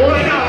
What